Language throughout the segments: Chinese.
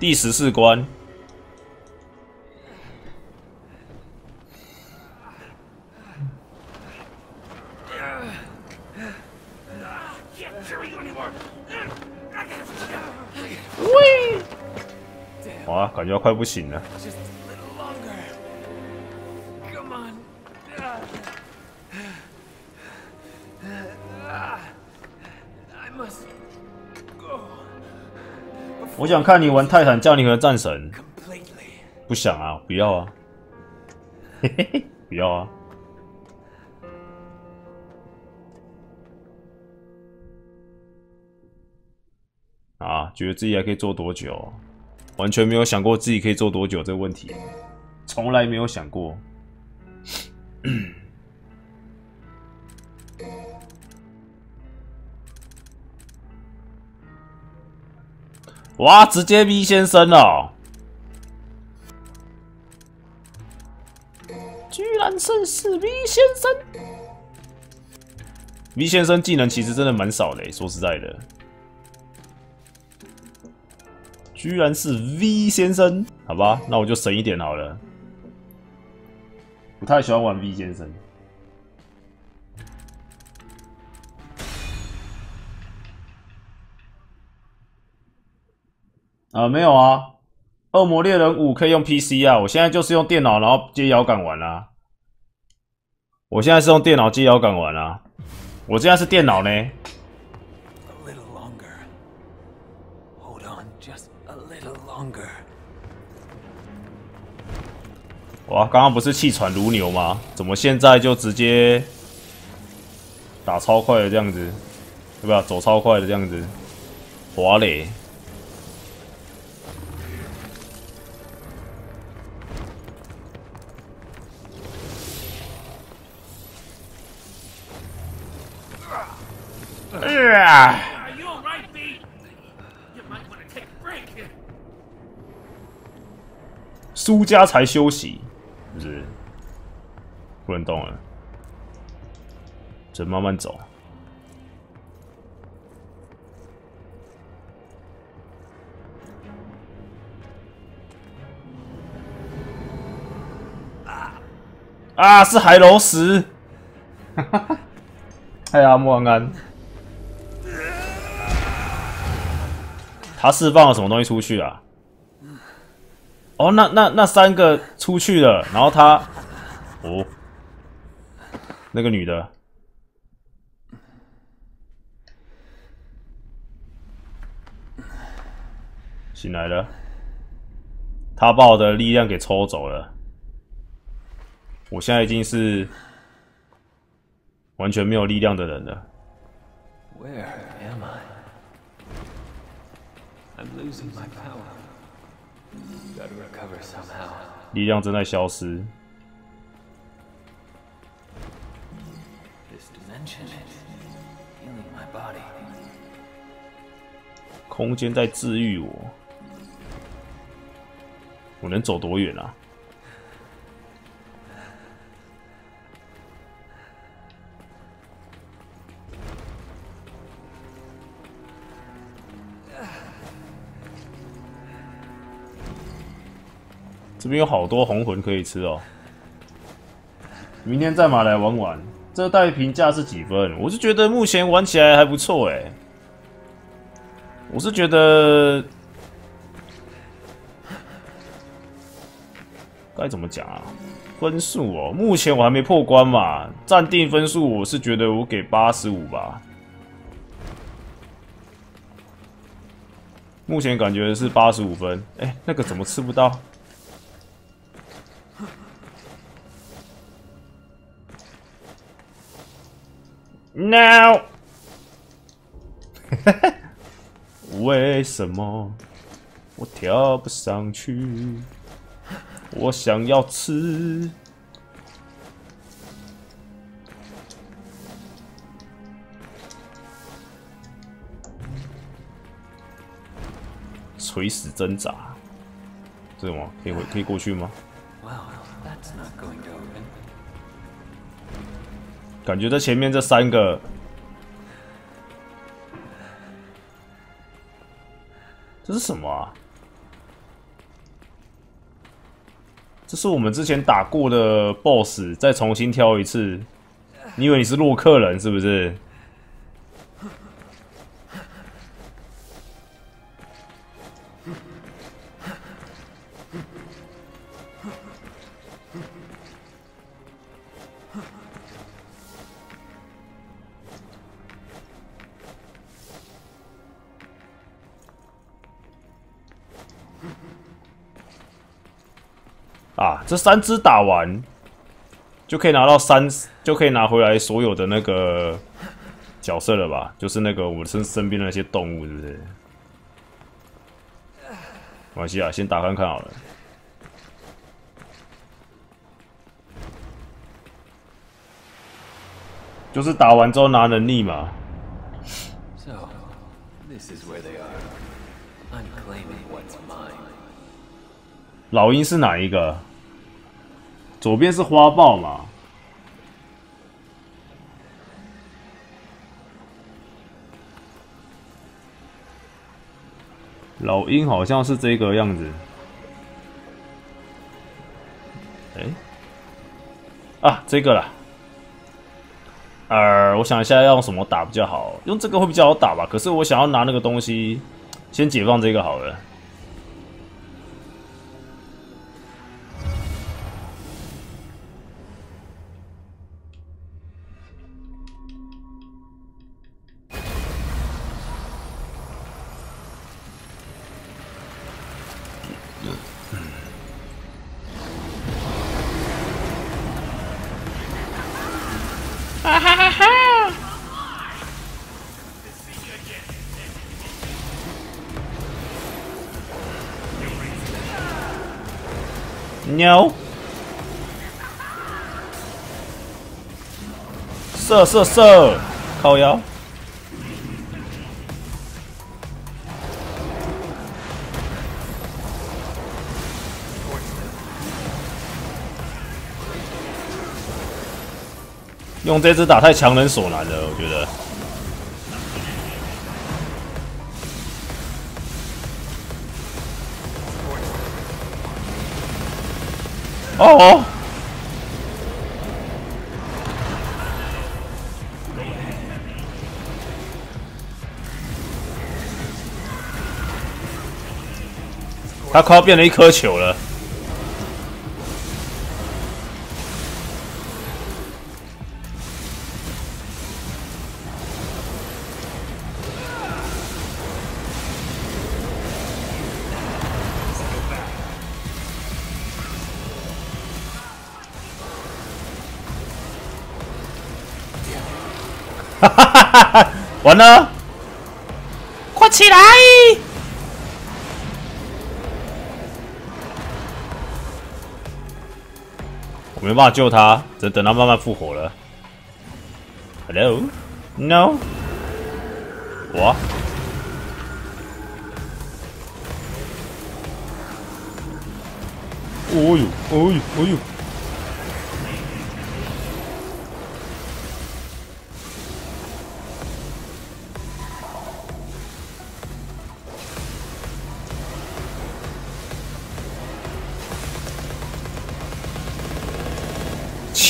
第十四关。喂！哇，感觉快不行了。我想看你玩泰坦降临和战神。不想啊，不要啊，嘿嘿嘿，不要啊。啊，觉得自己还可以做多久？完全没有想过自己可以做多久这个问题，从来没有想过。哇，直接 V 先生了！居然胜是 V 先生！V 先生技能其实真的蛮少的，说实在的。居然是 V 先生，好吧，那我就省一点好了。不太喜欢玩 V 先生。啊，没有啊，《恶魔猎人五》可以用 PC 啊，我现在就是用电脑，然后接摇杆玩啊。我现在是用电脑接摇杆玩啊，我现在是电脑呢。哇，刚刚不是气喘如牛吗？怎么现在就直接打超快的这样子，对吧？走超快的这样子，滑嘞！啊！输家才休息。不是，不能动了，只能慢慢走。啊啊！是海楼石，哈哈哈！哎呀，莫安安，他释放了什么东西出去啊？哦，那那那三个出去了，然后他，哦，那个女的醒来了，他把我的力量给抽走了，我现在已经是完全没有力量的人了。Where am I? I'm losing my power. 力量正在消失。空间在治愈我。我能走多远啊？这边有好多红魂可以吃哦，明天再马来玩玩。这代评价是几分？我是觉得目前玩起来还不错哎。我是觉得该怎么讲啊？分数哦，目前我还没破关嘛，暂定分数我是觉得我给八十五吧。目前感觉是八十五分。哎，那个怎么吃不到？Now，为什么我跳不上去？我想要吃，垂死挣扎，这什么？可以回？可以过去吗？感觉在前面这三个。这是什么啊？这是我们之前打过的 boss 再重新挑一次，你以为你是洛克人是不是？这三只打完就可以拿到三，就可以拿回来所有的那个角色了吧？就是那个我们身身边的那些动物，是不是？没关系啊，先打看看好了。就是打完之后拿能力嘛 so this is where they are claiming what's mine。老鹰是哪一个？左边是花豹嘛？老鹰好像是这个样子。哎，啊，这个啦。呃，我想一下要用什么打比较好，用这个会比较好打吧。可是我想要拿那个东西，先解放这个好了。Ha! No. Sờ sờ sờ. Khẩu yếu. 用这只打太强人所难了，我觉得。哦，他快要变成一颗球了。哈哈哈哈完了！快起来！我没办法救他，只能等他慢慢复活了。Hello？No？我？哦呦！哦呦！哦呦！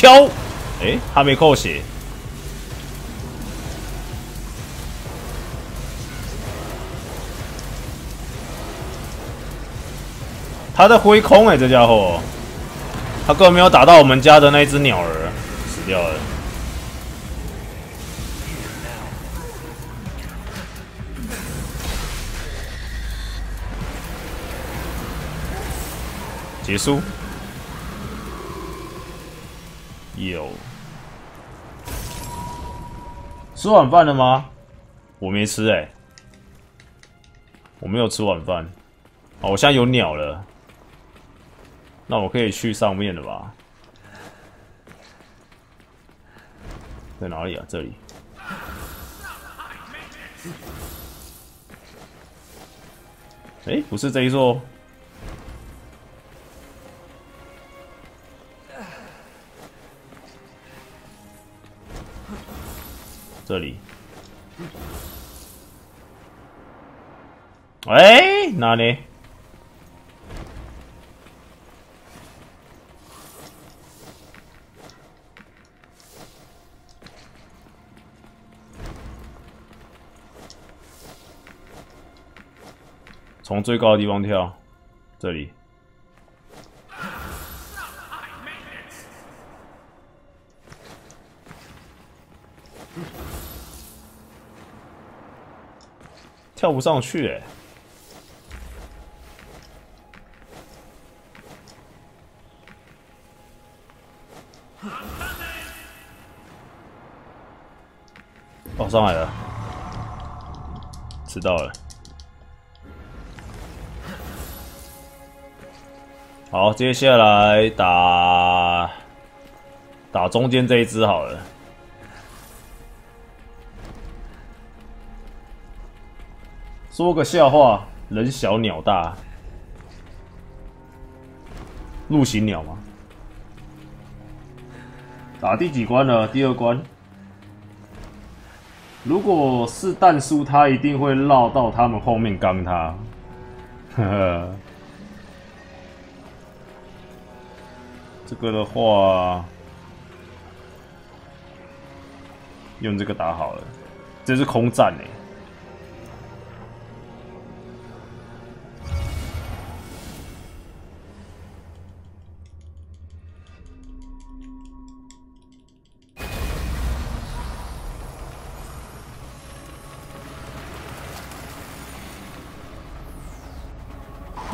敲！哎，他没扣血。他在挥空哎，这家伙，他根本没有打到我们家的那只鸟儿，死掉了。结束。有吃晚饭了吗？我没吃哎，我没有吃晚饭。哦，我现在有鸟了，那我可以去上面了吧？在哪里啊？这里。哎，不是这一座。这里。哎，哪里？从最高的地方跳，这里。跳不上去哎！哦，上来了，迟到了。好，接下来打打中间这一只好了。说个笑话，人小鸟大，陆行鸟吗？打第几关了？第二关。如果是蛋叔，他一定会绕到他们后面刚他。呵呵。这个的话，用这个打好了。这是空战哎。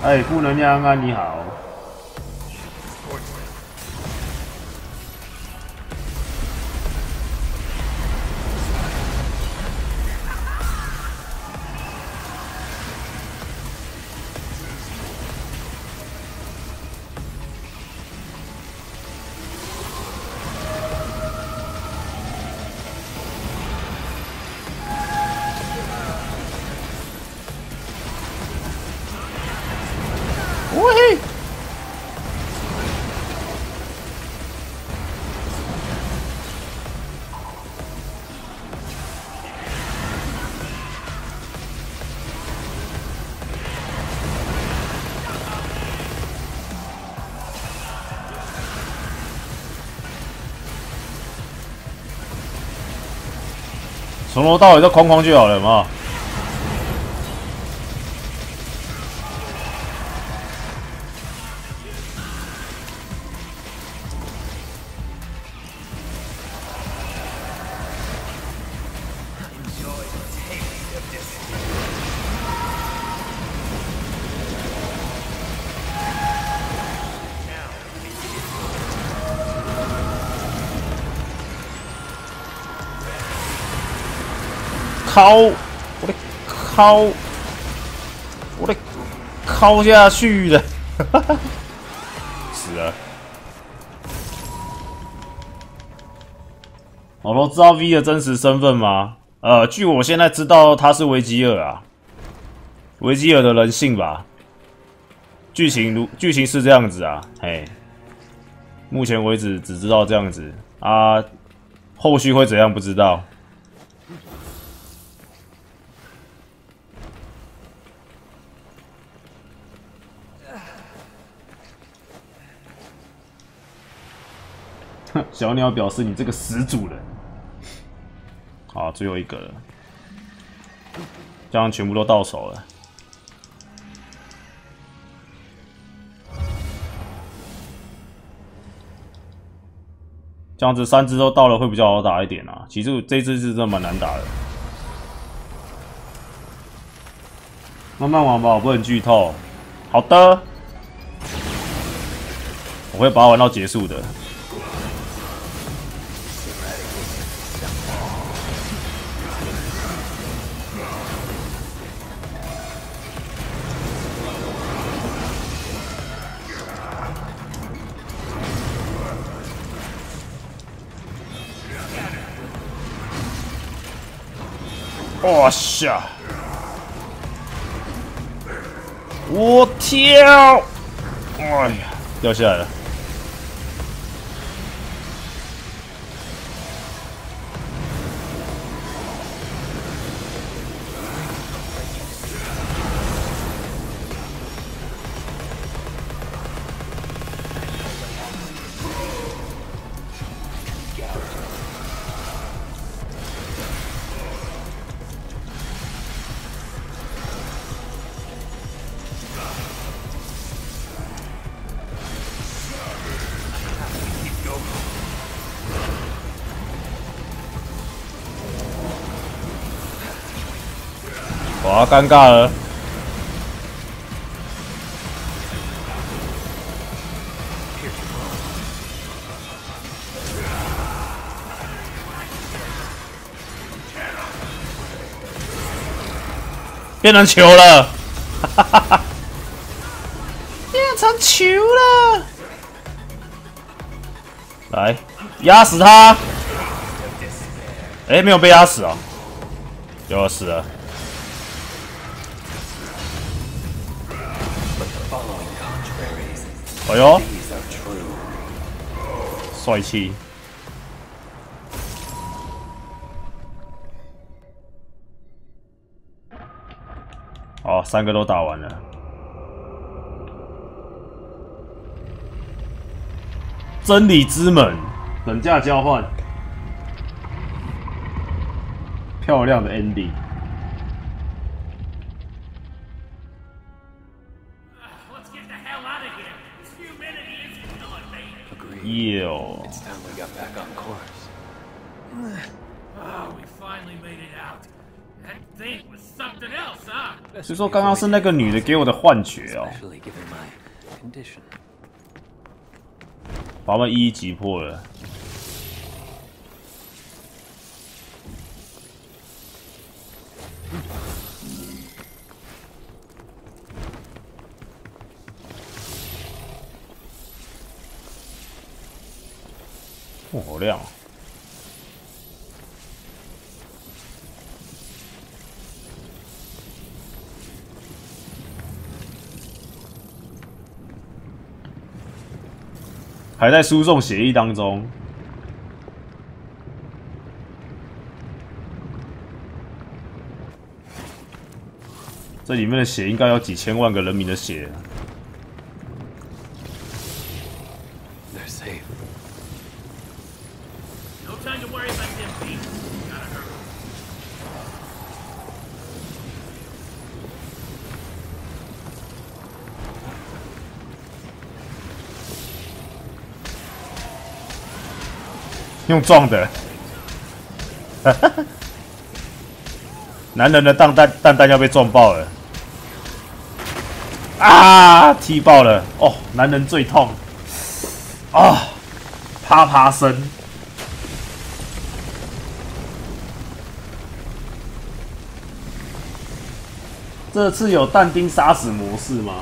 哎，负能量啊！你好。从头到尾都框框就好了嘛。敲！我的敲！我的敲下去了！死了！我都知道 V 的真实身份吗？呃，据我现在知道，他是维吉尔啊，维吉尔的人性吧。剧情如剧情是这样子啊，嘿，目前为止只知道这样子啊，后续会怎样不知道。小鸟表示：“你这个死主人。”好，最后一个了，这样全部都到手了。这样子三只都到了，会比较好打一点啊。其实这只是真的蛮难打的，慢慢玩吧，我不能剧透。好的，我会把它玩到结束的。哇下！我跳！哎呀，掉下来了！好，尴尬了！变成球了，哈哈哈！变成球了，来压死他！哎，没有被压死啊，要死了！哎呦，帅气！哦，三个都打完了。真理之门，等价交换，漂亮的 ending。Yo. It's time we got back on course. Oh, we finally made it out. That thing was something else, huh? 所以说，刚刚是那个女的给我的幻觉哦。把他们一一击破了。哇，好亮！还在输送协议当中。这里面的血应该有几千万个人民的血。用撞的，男人的蛋蛋蛋蛋要被撞爆了，啊！踢爆了，哦，男人最痛，啊，啪啪声，这次有但丁杀死模式吗？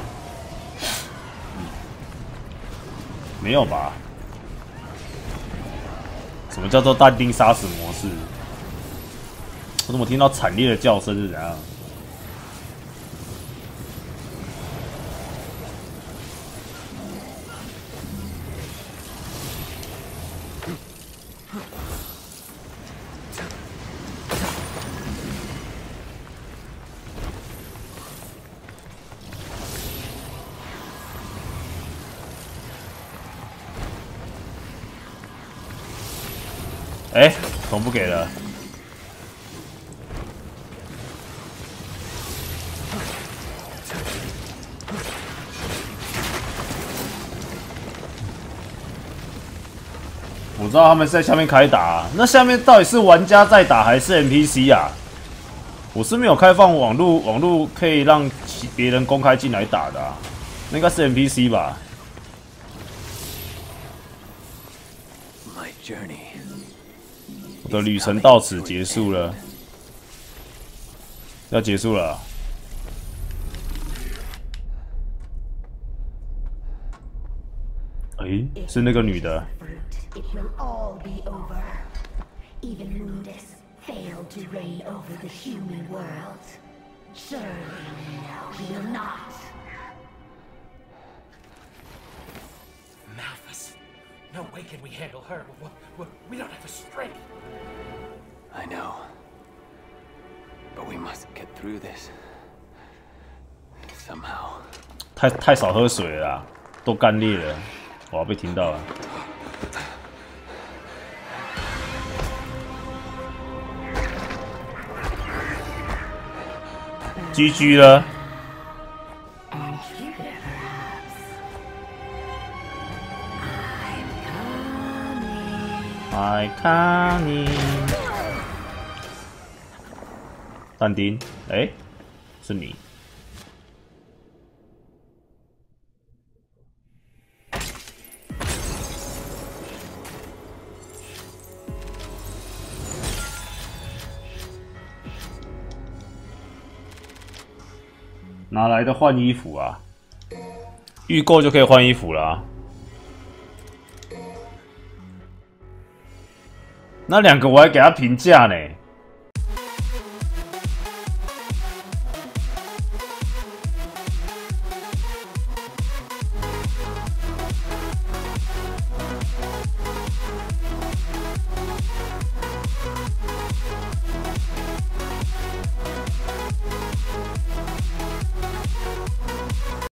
没有吧？什么叫做淡定杀死模式？我怎么听到惨烈的叫声是怎样？哎，总不给了。我知道他们是在下面开打，那下面到底是玩家在打还是 NPC 啊？我是没有开放网络，网络可以让别人公开进来打的，那应该是 NPC 吧。我我的旅程到此结束了，要结束了。哎，是那个女的。No way can we handle her. We don't have the strength. I know. But we must get through this. Somehow. 太太少喝水了，都干裂了。我要被听到了。GG 了。I coming，但丁，哎，是你。哪来的换衣服啊？预购就可以换衣服啦。那两个我还给他评价呢。